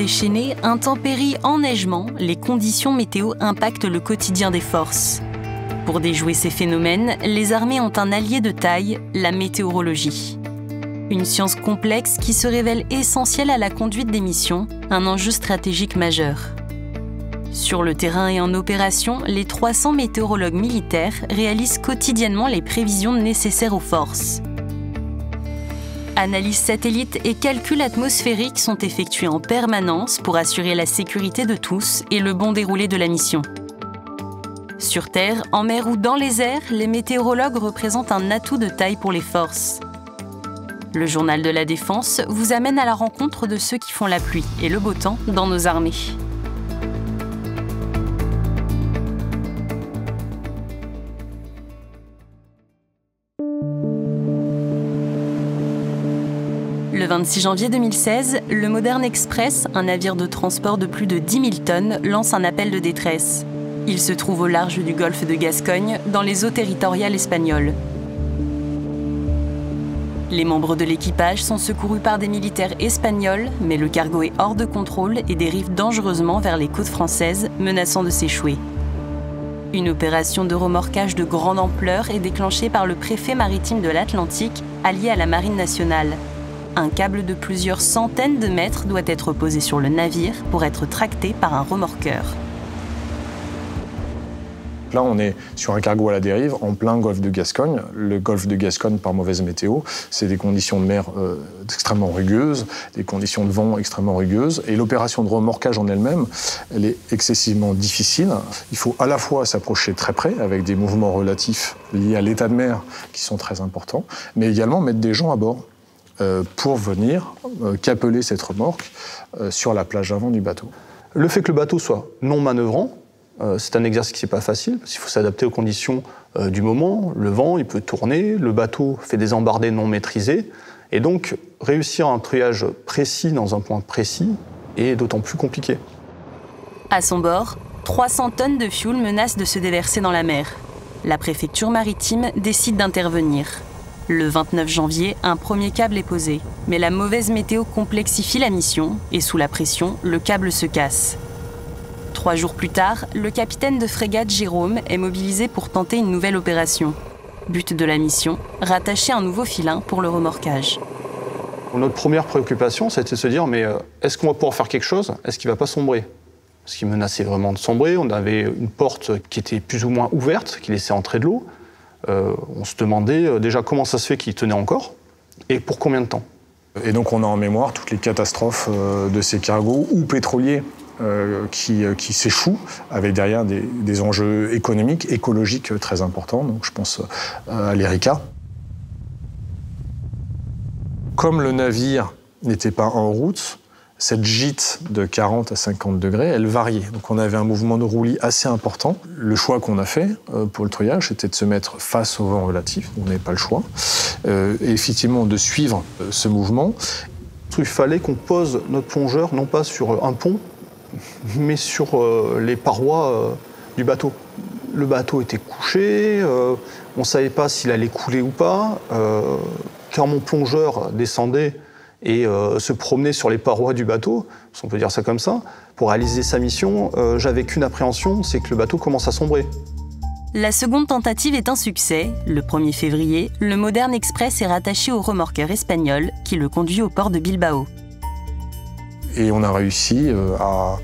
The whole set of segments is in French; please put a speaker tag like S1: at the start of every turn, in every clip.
S1: déchaînée, intempéries, enneigement, les conditions météo impactent le quotidien des forces. Pour déjouer ces phénomènes, les armées ont un allié de taille, la météorologie. Une science complexe qui se révèle essentielle à la conduite des missions, un enjeu stratégique majeur. Sur le terrain et en opération, les 300 météorologues militaires réalisent quotidiennement les prévisions nécessaires aux forces. Analyses satellites et calculs atmosphériques sont effectués en permanence pour assurer la sécurité de tous et le bon déroulé de la mission. Sur Terre, en mer ou dans les airs, les météorologues représentent un atout de taille pour les forces. Le journal de la Défense vous amène à la rencontre de ceux qui font la pluie et le beau temps dans nos armées. 26 janvier 2016, le Modern Express, un navire de transport de plus de 10 000 tonnes, lance un appel de détresse. Il se trouve au large du golfe de Gascogne, dans les eaux territoriales espagnoles. Les membres de l'équipage sont secourus par des militaires espagnols, mais le cargo est hors de contrôle et dérive dangereusement vers les côtes françaises, menaçant de s'échouer. Une opération de remorquage de grande ampleur est déclenchée par le préfet maritime de l'Atlantique, allié à la Marine nationale. Un câble de plusieurs centaines de mètres doit être posé sur le navire pour être tracté par un remorqueur.
S2: Là, on est sur un cargo à la dérive, en plein golfe de Gascogne. Le golfe de Gascogne, par mauvaise météo, c'est des conditions de mer euh, extrêmement rugueuses, des conditions de vent extrêmement rugueuses. Et l'opération de remorquage en elle-même, elle est excessivement difficile. Il faut à la fois s'approcher très près, avec des mouvements relatifs liés à l'état de mer qui sont très importants, mais également mettre des gens à bord pour venir euh, capeler cette remorque euh, sur la plage avant du bateau.
S3: Le fait que le bateau soit non manœuvrant, c'est un exercice qui n'est pas facile, parce qu'il faut s'adapter aux conditions du moment. Le vent, il peut tourner, le bateau fait des embardées non maîtrisées, et donc réussir un triage précis dans un point précis est d'autant plus compliqué.
S1: À son bord, 300 tonnes de fioul menacent de se déverser dans la mer. La préfecture maritime décide d'intervenir. Le 29 janvier, un premier câble est posé, mais la mauvaise météo complexifie la mission et sous la pression, le câble se casse. Trois jours plus tard, le capitaine de frégate Jérôme est mobilisé pour tenter une nouvelle opération. But de la mission, rattacher un nouveau filin pour le remorquage.
S3: Notre première préoccupation, c'était de se dire, mais euh, est-ce qu'on va pouvoir faire quelque chose? Est-ce qu'il ne va pas sombrer? Ce qui menaçait vraiment de sombrer, on avait une porte qui était plus ou moins ouverte, qui laissait entrer de l'eau. Euh, on se demandait euh, déjà comment ça se fait qu'il tenait encore et pour combien de temps.
S2: Et donc on a en mémoire toutes les catastrophes euh, de ces cargos ou pétroliers qui, s'échouent, avec derrière des, des, enjeux économiques, écologiques très importants. Donc je pense à l'Erika. Comme le navire n'était pas en route, cette gîte de 40 à 50 degrés, elle variait. Donc on avait un mouvement de roulis assez important. Le choix qu'on a fait euh, pour le triage, c'était de se mettre face au vent relatif. On n'avait pas le choix. Euh, et effectivement, de suivre euh, ce mouvement.
S3: Il fallait qu'on pose notre plongeur non pas sur un pont, mais sur les parois du bateau. Le bateau était couché, on ne savait pas s'il allait couler ou pas. Quand mon plongeur descendait, et euh, se promener sur les parois du bateau, si on peut dire ça comme ça, pour réaliser sa mission, euh, j'avais qu'une appréhension, c'est que le bateau commence à sombrer.
S1: La seconde tentative est un succès. Le 1er février, le Modern Express est rattaché au remorqueur espagnol qui le conduit au port de Bilbao.
S2: Et on a réussi, euh, à,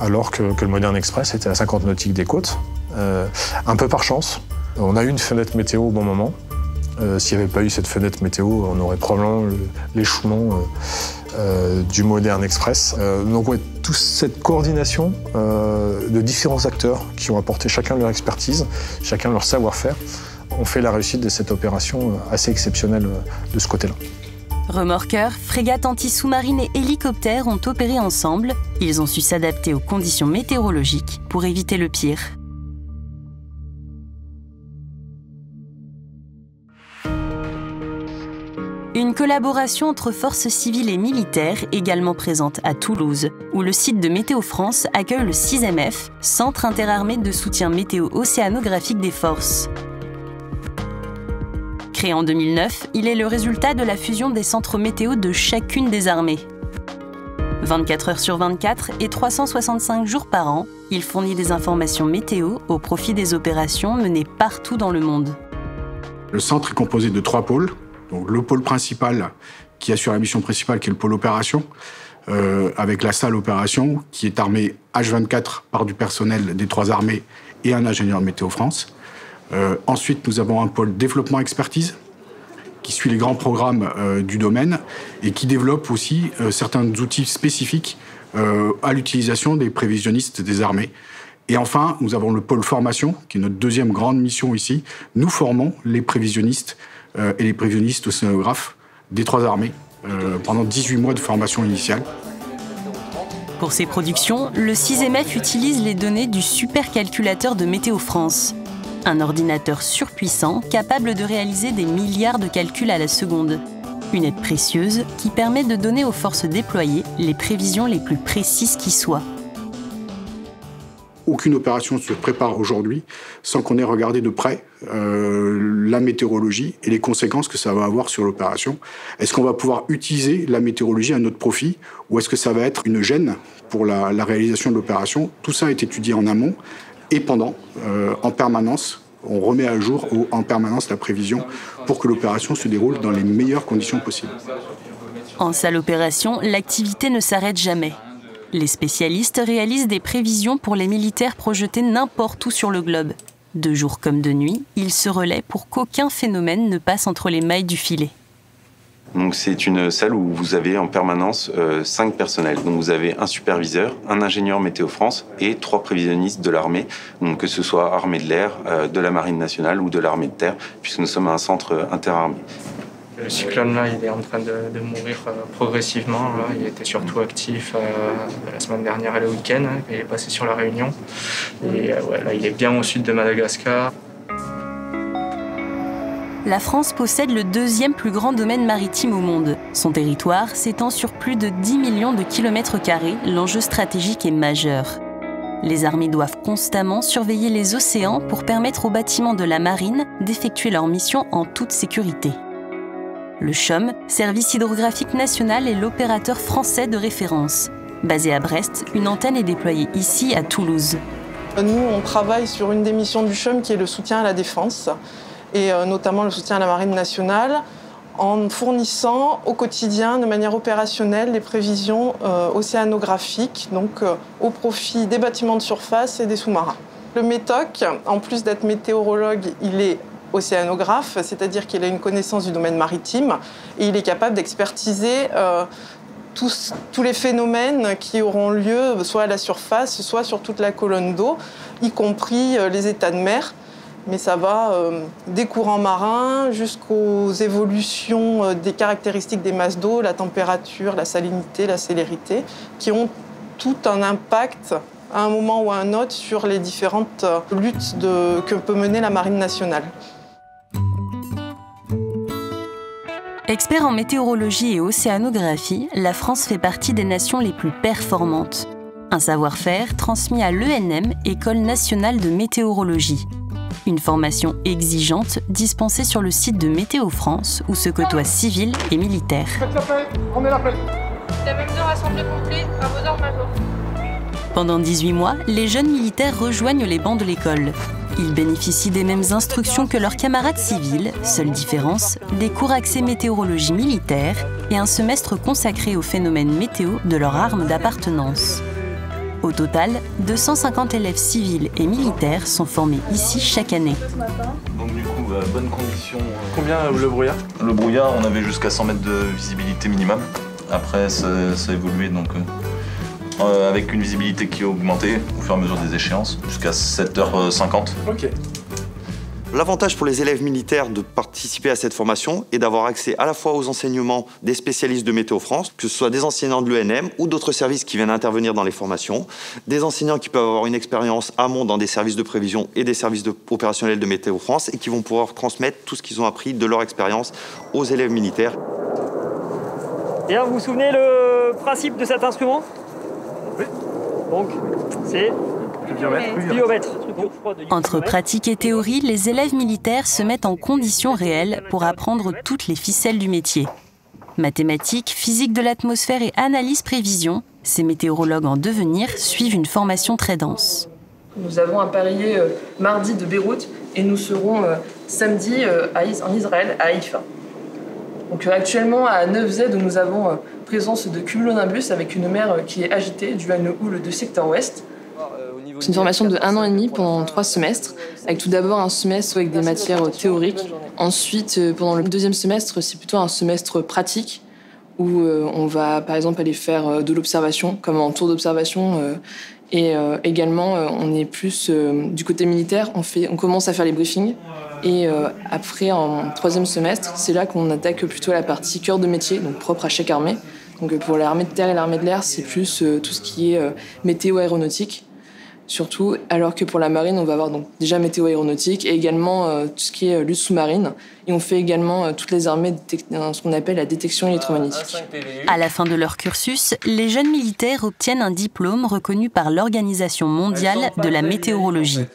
S2: alors que, que, le Modern Express était à 50 nautiques des côtes, un peu par chance. On a eu une fenêtre météo au bon moment. Euh, s'il n'y avait pas eu cette fenêtre météo, on aurait probablement l'échouement euh, euh, du Modern Express. donc toute cette coordination de différents acteurs qui ont apporté chacun leur expertise, chacun leur savoir-faire, ont fait la réussite de cette opération assez exceptionnelle de ce côté-là.
S1: Remorqueurs, frégates anti-sous-marines et hélicoptères ont opéré ensemble. Ils ont su s'adapter aux conditions météorologiques pour éviter le pire. Une collaboration entre forces civiles et militaires également présente à Toulouse, où le site de Météo France accueille le 6MF, Centre interarmé de soutien météo-océanographique des forces. Créé en 2009, il est le résultat de la fusion des centres météo de chacune des armées. 24 heures sur 24 et 365 jours par an, il fournit des informations météo au profit des opérations menées partout dans le monde.
S4: Le centre est composé de trois pôles. Donc le pôle principal qui assure la mission principale, qui est le pôle opération, euh, avec la salle opération qui est armée H24 par du personnel des trois armées et un ingénieur de Météo France. Euh, ensuite, nous avons un pôle développement expertise qui suit les grands programmes euh, du domaine et qui développe aussi certains outils spécifiques à l'utilisation des prévisionnistes des armées. Et enfin, nous avons le pôle formation, qui est notre deuxième grande mission ici. Nous formons les prévisionnistes et les prévisionnistes océanographes des trois armées euh, pendant 18 mois de formation initiale.
S1: Pour ces productions, le 6MF utilise les données du supercalculateur de Météo France, un ordinateur surpuissant capable de réaliser des milliards de calculs à la seconde. Une aide précieuse qui permet de donner aux forces déployées les prévisions les plus précises qui soient.
S4: Aucune opération se prépare aujourd'hui sans qu'on ait regardé de près euh, la météorologie et les conséquences que ça va avoir sur l'opération. Est-ce qu'on va pouvoir utiliser la météorologie à notre profit ou est-ce que ça va être une gêne pour la, réalisation de l'opération? Tout ça est étudié en amont et pendant, euh, en permanence. On remet à jour en permanence la prévision pour que l'opération se déroule dans les meilleures conditions possibles.
S1: En salle opération, l'activité ne s'arrête jamais. Les spécialistes réalisent des prévisions pour les militaires projetés n'importe où sur le globe. De jour comme de nuit, ils se relaient pour qu'aucun phénomène ne passe entre les mailles du filet.
S5: C'est une salle où vous avez en permanence euh, cinq personnels. Donc vous avez un superviseur, un ingénieur météo France et trois prévisionnistes de l'armée, que ce soit armée de l'air, euh, de la marine nationale ou de l'armée de terre, puisque nous sommes un centre euh, interarmé.
S6: Le cyclone là, il est en train de, mourir euh, progressivement. Il était surtout actif euh, la semaine dernière et le week-end. hein. Il est passé sur la Réunion. Euh, il est bien au sud de Madagascar.
S1: La France possède le deuxième plus grand domaine maritime au monde. Son territoire s'étend sur plus de 10 millions de kilomètres carrés. L'enjeu stratégique est majeur. Les armées doivent constamment surveiller les océans pour permettre aux bâtiments de la marine d'effectuer leur mission en toute sécurité. Le CHOM, Service hydrographique national, est l'opérateur français de référence. Basé à Brest, une antenne est déployée ici à Toulouse.
S7: Nous, on travaille sur une des missions du CHUM qui est le soutien à la défense et euh, notamment le soutien à la marine nationale en fournissant au quotidien de manière opérationnelle des prévisions euh, océanographiques donc euh, au profit des bâtiments de surface et des sous-marins. Le METOC, en plus d'être météorologue, il est océanographe, c'est-à-dire qu'il a une connaissance du domaine maritime et il est capable d'expertiser euh, tous, les phénomènes qui auront lieu soit à la surface, soit sur toute la colonne d'eau, y compris euh, les états de mer. Mais ça va euh, des courants marins jusqu'aux évolutions des caractéristiques des masses d'eau, la température, la salinité, la célérité, qui ont tout un impact à un moment ou à un autre sur les différentes luttes que peut mener la marine nationale.
S1: Expert en météorologie et océanographie, la France fait partie des nations les plus performantes. Un savoir-faire transmis à l'ENM, École nationale de météorologie. Une formation exigeante dispensée sur le site de Météo France où se côtoient civils et militaires.
S8: La même heure assemblée complet à vos ordres, Major.
S1: Pendant 18 mois, les jeunes militaires rejoignent les bancs de l'école. Ils bénéficient des mêmes instructions que leurs camarades civils, seule différence, des cours accès météorologie militaire et un semestre consacré aux phénomènes météo de leur arme d'appartenance. Au total, 250 élèves civils et militaires sont formés ici chaque année.
S9: Donc du coup, euh, bonne condition. euh,
S3: Combien le brouillard?
S9: Le brouillard, on avait jusqu'à 100 mètres de visibilité minimum. Après, ça, ça a évolué donc euh, euh, avec une visibilité qui a augmenté au fur et à mesure des échéances, jusqu'à 7h50.
S3: Ok.
S10: L'avantage pour les élèves militaires de participer à cette formation est d'avoir accès à la fois aux enseignements des spécialistes de Météo France, que ce soit des enseignants de l'ENM ou d'autres services qui viennent intervenir dans les formations, des enseignants qui peuvent avoir une expérience amont dans des services de prévision et des services de- opérationnels de Météo France et qui vont pouvoir transmettre tout ce qu'ils ont appris de leur expérience aux élèves militaires.
S11: Et alors, vous vous souvenez le principe de cet instrument? Oui. Donc, c'est Biomètre.
S1: Entre pratique et théorie, les élèves militaires se mettent en conditions réelles pour apprendre toutes les ficelles du métier. Mathématiques, physique de l'atmosphère et analyse prévision, ces météorologues en devenir suivent une formation très dense.
S12: Nous avons appareillé euh, mardi de Beyrouth et nous serons euh, samedi euh, en Israël, à Haïfa. Donc actuellement à 9Z, nous avons présence de cumulonimbus avec une mer qui est agitée due à une houle de secteur ouest. C'est une formation de un an et demi pendant trois semestres, avec tout d'abord un semestre avec des matières théoriques. Ensuite, pendant le deuxième semestre, c'est plutôt un semestre pratique où on va par exemple aller faire de l'observation, comme en tour d'observation et euh, également, euh, on est plus euh, du côté militaire, on, fait, on commence à faire les briefings. Et après, en troisième semestre, c'est là qu'on attaque plutôt la partie cœur de métier, donc propre à chaque armée. Donc pour l'armée de terre et l'armée de l'air, c'est plus tout ce qui est météo aéronautique surtout, alors que pour la marine, on va avoir donc déjà météo aéronautique et également euh, tout ce qui est euh, lutte sous-marine. Et on fait également euh, toutes les armées ce qu'on appelle la détection électromagnétique.
S1: À la fin de leur cursus, les jeunes militaires obtiennent un diplôme reconnu par l'Organisation mondiale de la météorologie.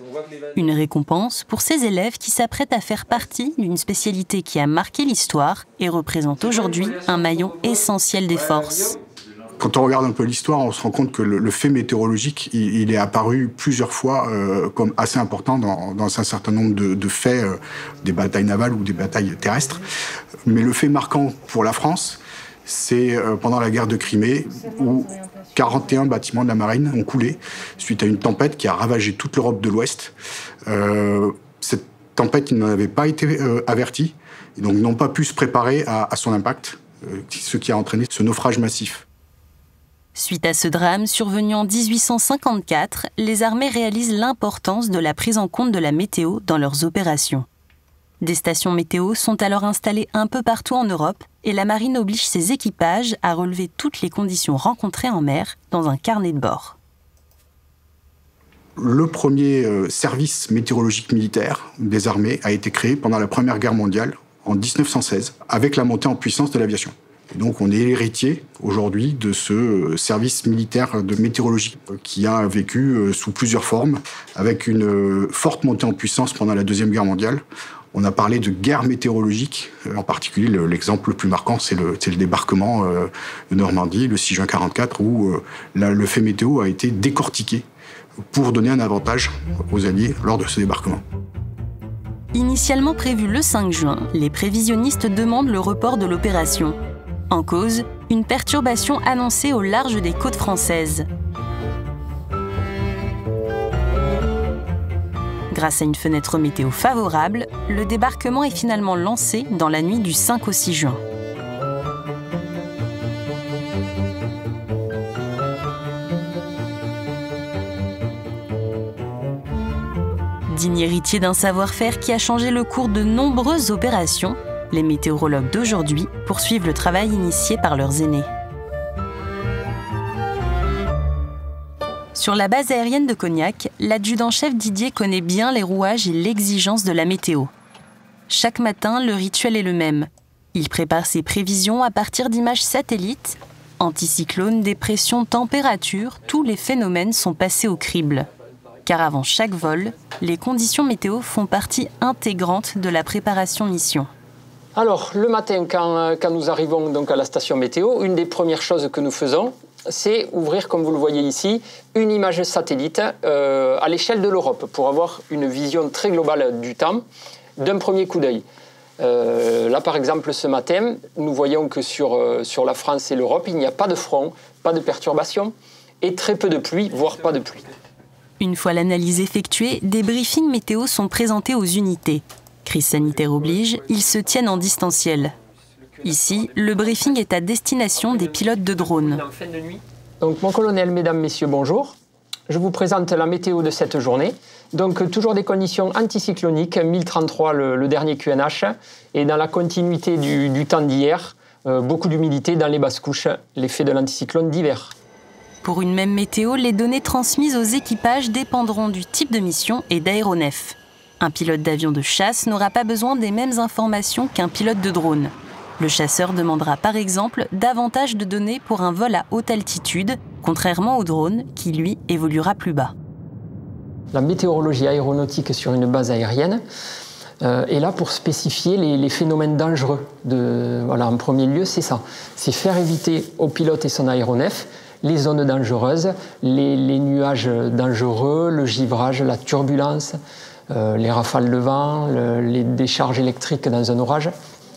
S1: Une récompense pour ces élèves qui s'apprêtent à faire partie d'une spécialité qui a marqué l'histoire et représente aujourd'hui un maillon essentiel des forces.
S4: Quand on regarde un peu l'histoire, on se rend compte que le, fait météorologique, il, est apparu plusieurs fois euh, comme assez important dans, un certain nombre de, faits, euh, des batailles navales ou des batailles terrestres. Mais le fait marquant pour la France, c'est euh, pendant la guerre de Crimée, où 41 bâtiments de la marine ont coulé suite à une tempête qui a ravagé toute l'Europe de l'Ouest. cette tempête, ils n'en avaient pas été avertis, et donc n'ont pas pu se préparer à son impact, ce qui a entraîné ce naufrage massif.
S1: Suite à ce drame survenu en 1854, les armées réalisent l'importance de la prise en compte de la météo dans leurs opérations. Des stations météo sont alors installées un peu partout en Europe et la marine oblige ses équipages à relever toutes les conditions rencontrées en mer dans un carnet de bord.
S4: Le premier euh, service météorologique militaire des armées a été créé pendant la Première Guerre mondiale en 1916 avec la montée en puissance de l'aviation donc on est héritier aujourd'hui de ce euh, service militaire de météorologie qui a vécu euh, sous plusieurs formes, avec une euh, forte montée en puissance pendant la Deuxième Guerre mondiale. On a parlé de guerre météorologique, en particulier l'exemple le plus marquant, c'est le, débarquement de Normandie le 6 juin 1944, où le fait météo a été décortiqué pour donner un avantage aux Alliés lors de ce débarquement.
S1: Initialement prévu le 5 juin, les prévisionnistes demandent le report de l'opération. En cause, une perturbation annoncée au large des côtes françaises. Grâce à une fenêtre météo favorable, le débarquement est finalement lancé dans la nuit du 5 au 6 juin. Digne héritier d'un savoir-faire qui a changé le cours de nombreuses opérations, les météorologues d'aujourd'hui poursuivent le travail initié par leurs aînés. Sur la base aérienne de Cognac, l'adjudant-chef Didier connaît bien les rouages et l'exigence de la météo. Chaque matin, le rituel est le même. Il prépare ses prévisions à partir d'images satellites. Anticyclone, dépression, température, tous les phénomènes sont passés au crible. Car avant chaque vol, les conditions météo font partie intégrante de la préparation mission.
S13: Alors, le matin, euh, quand, nous arrivons donc à la station météo, une des premières choses que nous faisons, c'est ouvrir, comme vous le voyez ici, une image satellite euh, à l'échelle de l'Europe pour avoir une vision très globale du temps d'un premier coup d'œil. Euh, là, par exemple, ce matin, nous voyons que sur, sur la France et l'Europe, il n'y a pas de front, pas de perturbation et très peu de pluie, voire pas de pluie.
S1: Une fois l'analyse effectuée, des briefings météo sont présentés aux unités. Crise sanitaire oblige, ils se tiennent en distanciel. Ici, le briefing est à destination des pilotes de drones.
S13: Donc, mon colonel, mesdames, messieurs, bonjour. Je vous présente la météo de cette journée. Donc, toujours des conditions anticycloniques, 1033 le, dernier QNH, et dans la continuité du, temps d'hier, euh, beaucoup d'humidité dans les basses couches, l'effet de l'anticyclone d'hiver.
S1: Pour une même météo, les données transmises aux équipages dépendront du type de mission et d'aéronef. Un pilote d'avion de chasse n'aura pas besoin des mêmes informations qu'un pilote de drone. Le chasseur demandera par exemple davantage de données pour un vol à haute altitude, contrairement au drone qui, lui, évoluera plus bas.
S13: La météorologie aéronautique sur une base aérienne, et là pour spécifier les, phénomènes dangereux. Voilà, en premier lieu, c'est ça. C'est faire éviter au pilote et son aéronef les zones dangereuses, les, nuages dangereux, le givrage, la turbulence, les rafales de vent, les décharges électriques dans un orage.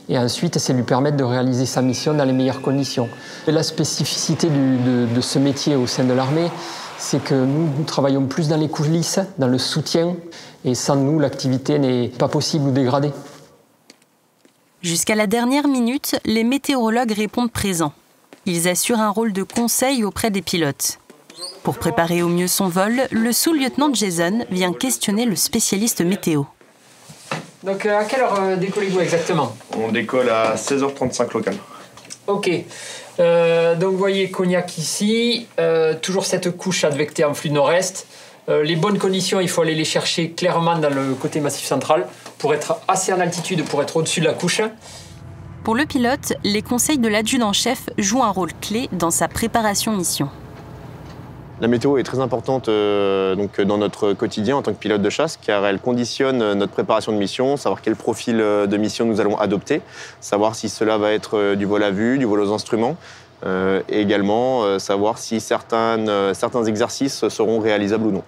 S13: Et ensuite, c'est lui permettre de réaliser sa mission dans les meilleures conditions. la spécificité de, ce métier au sein de l'armée, c'est que nous, nous, travaillons plus dans les coulisses, dans le soutien, et sans nous, l'activité n'est pas possible ou dégradée.
S1: Jusqu'à la dernière minute, les météorologues répondent présents. Ils assurent un rôle de conseil auprès des pilotes. Pour préparer au mieux son vol, le sous-lieutenant Jason vient questionner le spécialiste météo.
S13: Donc euh, à quelle heure euh, décollez-vous exactement?
S14: On décolle à 16h35 local.
S13: Ok. Euh, donc vous voyez Cognac ici, toujours cette couche advectée en flux nord-est. les bonnes conditions, il faut aller les chercher clairement dans le côté massif central pour être assez en altitude, pour être au-dessus de la couche.
S1: Pour le pilote, les conseils de l'adjudant-chef jouent un rôle clé dans sa préparation mission.
S14: La météo est très importante euh, donc, dans notre quotidien en tant que pilote de chasse, car elle conditionne euh, notre préparation de mission, savoir quel profil euh, de mission nous allons adopter, savoir si cela va être du vol à vue, du vol aux instruments, et également savoir si certains, certains exercices seront réalisables ou non.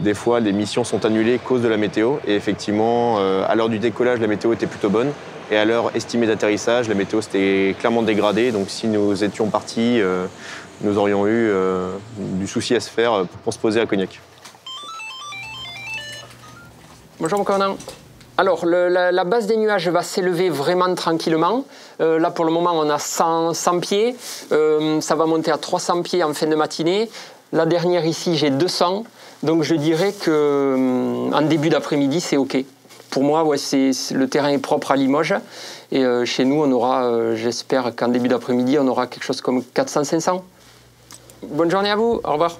S14: Des fois, les missions sont annulées à cause de la météo, et effectivement, à l'heure du décollage, la météo était plutôt bonne, et à l'heure estimée d'atterrissage, la météo s'était clairement dégradée, donc si nous étions partis nous aurions eu euh, du souci à se faire pour se poser à Cognac.
S13: Bonjour mon commandant. Alors, la, base des nuages va s'élever vraiment tranquillement. Euh, là, pour le moment, on a 100, pieds. Euh, ça va monter à 300 pieds en fin de matinée. La dernière ici, j'ai 200. Donc, je dirais que en début d'après-midi, c'est OK. Pour moi, ouais, le terrain est propre à Limoges. Et chez nous, on aura, j'espère qu'en début d'après-midi, on aura quelque chose comme 400-500. Bonne journée à vous, au revoir.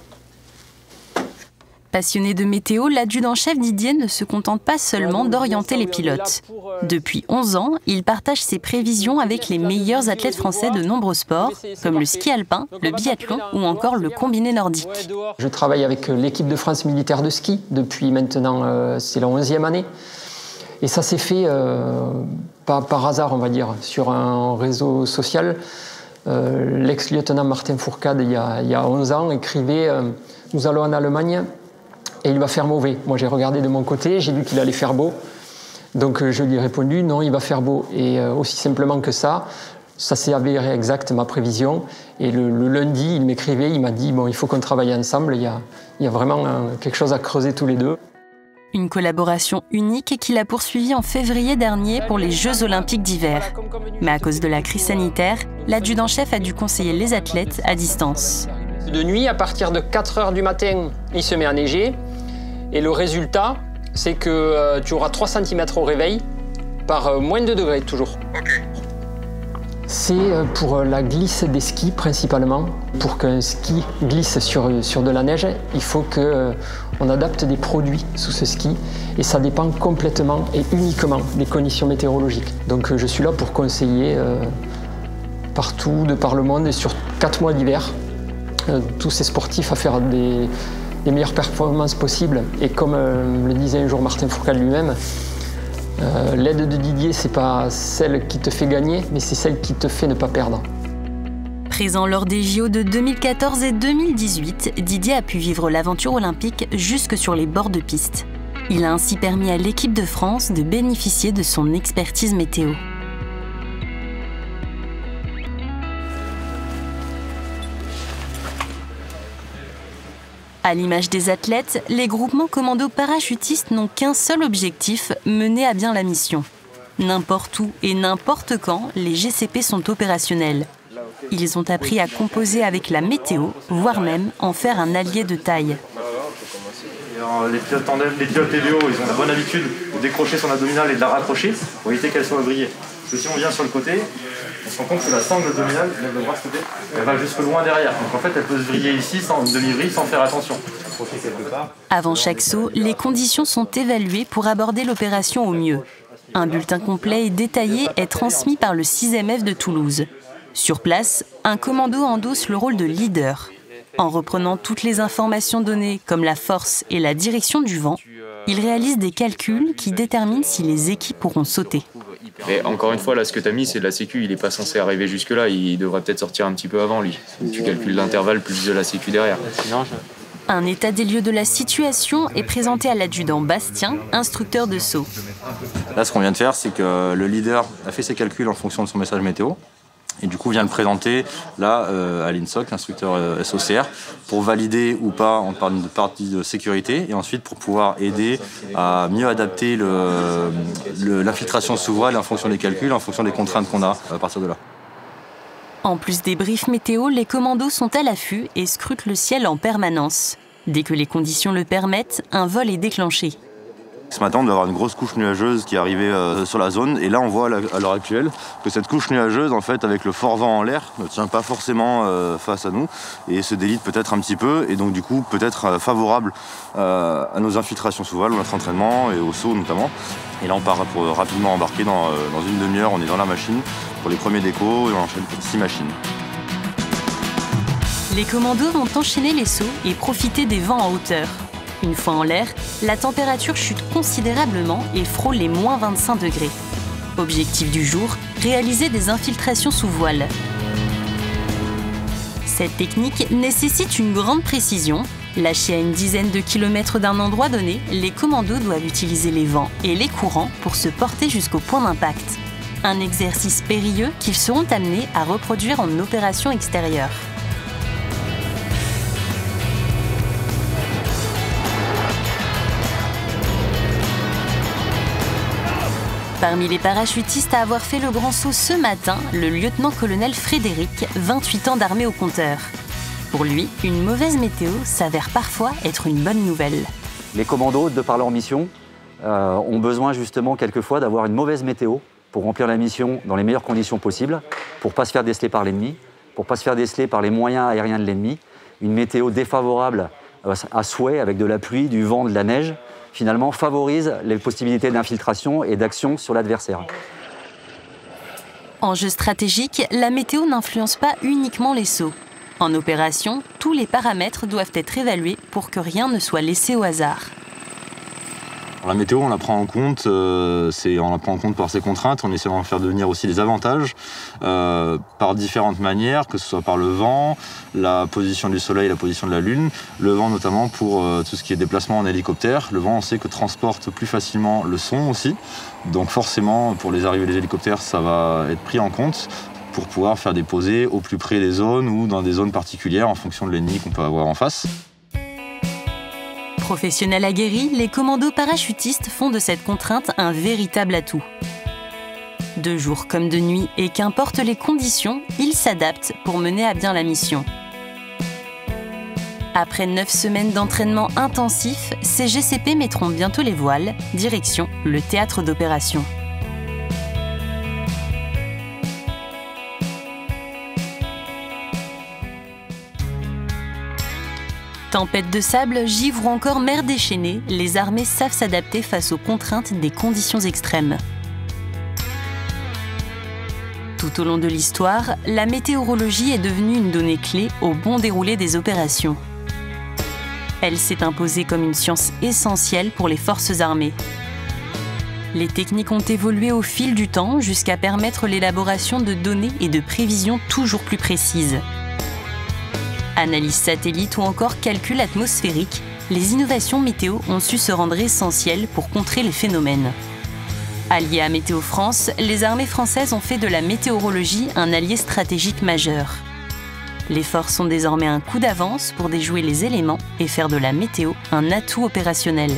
S1: Passionné de météo, l'adjudant-chef Didier ne se contente pas seulement d'orienter les pilotes. Depuis 11 ans, il partage ses prévisions avec les meilleurs athlètes français de nombreux sports, comme le ski alpin, le biathlon ou encore le combiné nordique.
S13: Je travaille avec l'équipe de France militaire de ski depuis maintenant, euh, c'est la 11e année. Et ça s'est fait euh, pas par hasard, on va dire, sur un réseau social. Euh, l'ex-lieutenant Martin Fourcade, il y, a, 11 ans, écrivait euh, Nous allons en Allemagne et il va faire mauvais. Moi, j'ai regardé de mon côté, j'ai vu qu'il allait faire beau. Donc, je lui ai répondu Non, il va faire beau. Et aussi simplement que ça, ça s'est avéré exact, ma prévision. Et le, lundi, il m'écrivait, il m'a dit Bon, il faut qu'on travaille ensemble. Il il y a vraiment quelque chose à creuser tous les deux.
S1: Une collaboration unique qu'il a poursuivie en février dernier pour les Jeux olympiques d'hiver. Mais à cause de la crise sanitaire, l'adjudant-chef a dû conseiller les athlètes à distance.
S13: De nuit, à partir de 4 heures du matin, il se met à neiger. Et le résultat, c'est que euh, tu auras 3 cm au réveil par euh, moins de 2 degrés toujours. C'est euh, pour euh, la glisse des skis principalement. Pour qu'un ski glisse sur, de la neige, il faut qu'on euh, adapte des produits sous ce ski et ça dépend complètement et uniquement des conditions météorologiques. Donc je suis là pour conseiller partout de par le monde et sur quatre mois d'hiver tous ces sportifs à faire des, des meilleures performances possibles. Et comme le disait un jour Martin Fourcade lui-même, euh, l'aide de Didier, c'est pas celle qui te fait gagner, mais c'est celle qui te fait ne pas perdre.
S1: Présent lors des JO de 2014 et 2018, Didier a pu vivre l'aventure olympique jusque sur les bords de piste. Il a ainsi permis à l'équipe de France de bénéficier de son expertise météo. À l'image des athlètes, les groupements commando parachutistes n'ont qu'un seul objectif, mener à bien la mission. N'importe où et n'importe quand, les GCP sont opérationnels. Ils ont appris à composer avec la météo, voire même en faire un allié de taille.
S15: les pilotes les pilotes ils ont la bonne habitude de décrocher son abdominale et de la raccrocher pour éviter qu'elle soit brillée. Parce que si on vient sur le côté, se rend compte que la sangle abdominale, elle va jusque loin derrière. Donc en fait, elle peut se vriller ici sans demi-vrille sans faire attention.
S1: Avant chaque saut, les conditions sont évaluées pour aborder l'opération au mieux. Un bulletin complet et détaillé est transmis par le 6MF de Toulouse. Sur place, un commando endosse le rôle de leader. En reprenant toutes les informations données, comme la force et la direction du vent, il réalise des calculs qui déterminent si les équipes pourront sauter.
S16: Mais encore une fois, là, ce que tu as mis, c'est de la sécu. Il n'est pas censé arriver jusque-là. Il devrait peut-être sortir un petit peu avant, lui. Tu calcules l'intervalle plus de la sécu derrière.
S1: Un état des lieux de la situation est présenté à l'adjudant Bastien, instructeur de saut.
S17: Là, ce qu'on vient de faire, c'est que le leader a fait ses calculs en fonction de son message météo. Et du coup, vient le présenter là euh, à l'INSOC, l'instructeur euh, SOCR, pour valider ou pas en parle de partie de sécurité et ensuite pour pouvoir aider à mieux adapter l'infiltration sous voile en fonction des calculs, en fonction des contraintes qu'on a à partir de là.
S1: En plus des briefs météo, les commandos sont à l'affût et scrutent le ciel en permanence. Dès que les conditions le permettent, un vol est déclenché.
S17: Ce matin, on doit avoir une grosse couche nuageuse qui arrivée euh, sur la zone. Et là, on voit à l'heure actuelle que cette couche nuageuse, en fait, avec le fort vent en l'air, ne tient pas forcément euh, face à nous et se délite peut-être un petit peu. Et donc, du coup, peut-être euh, favorable à nos infiltrations sous voile, notre entraînement et au saut notamment. Et là, on part pour rapidement embarquer dans, dans une demi-heure. On est dans la machine pour les premiers décos et on enchaîne six machines.
S1: Les commandos vont enchaîner les sauts et profiter des vents en hauteur. Une fois en l'air, la température chute considérablement et frôle les moins 25 degrés. Objectif du jour, réaliser des infiltrations sous voile. Cette technique nécessite une grande précision. Lâchés à une dizaine de kilomètres d'un endroit donné, les commandos doivent utiliser les vents et les courants pour se porter jusqu'au point d'impact. Un exercice périlleux qu'ils seront amenés à reproduire en opération extérieure. Parmi les parachutistes à avoir fait le grand saut ce matin, le lieutenant-colonel Frédéric, 28 ans d'armée au compteur. Pour lui, une mauvaise météo s'avère parfois être une bonne nouvelle.
S18: Les commandos, de par leur mission, euh, ont besoin justement quelquefois d'avoir une mauvaise météo pour remplir la mission dans les meilleures conditions possibles, pour pas se faire déceler par l'ennemi, pour pas se faire déceler par les moyens aériens de l'ennemi. Une météo défavorable euh, à souhait avec de la pluie, du vent, de la neige, finalement favorise les possibilités d'infiltration et d'action sur l'adversaire.
S1: Enjeu stratégique, la météo n'influence pas uniquement les sauts. En opération, tous les paramètres doivent être évalués pour que rien ne soit laissé au hasard.
S17: La météo, on la prend en compte, euh, on la prend en compte par ses contraintes, on essaie d'en faire devenir aussi des avantages euh, par différentes manières, que ce soit par le vent, la position du soleil, la position de la lune, le vent notamment pour euh, tout ce qui est déplacement en hélicoptère. Le vent, on sait que transporte plus facilement le son aussi, donc forcément pour les arrivées des hélicoptères, ça va être pris en compte pour pouvoir faire des au plus près des zones ou dans des zones particulières en fonction de l'ennemi qu'on peut avoir en face.
S1: Professionnels aguerris, les commandos parachutistes font de cette contrainte un véritable atout. De jour comme de nuit, et qu'importe les conditions, ils s'adaptent pour mener à bien la mission. Après neuf semaines d'entraînement intensif, ces GCP mettront bientôt les voiles, direction le théâtre d'opération. Tempête de sable, givre ou encore mer déchaînée, les armées savent s'adapter face aux contraintes des conditions extrêmes. Tout au long de l'histoire, la météorologie est devenue une donnée clé au bon déroulé des opérations. Elle s'est imposée comme une science essentielle pour les forces armées. Les techniques ont évolué au fil du temps jusqu'à permettre l'élaboration de données et de prévisions toujours plus précises. Analyse satellite ou encore calcul atmosphérique, les innovations météo ont su se rendre essentielles pour contrer les phénomènes. Alliés à Météo France, les armées françaises ont fait de la météorologie un allié stratégique majeur. Les forces ont désormais un coup d'avance pour déjouer les éléments et faire de la météo un atout opérationnel.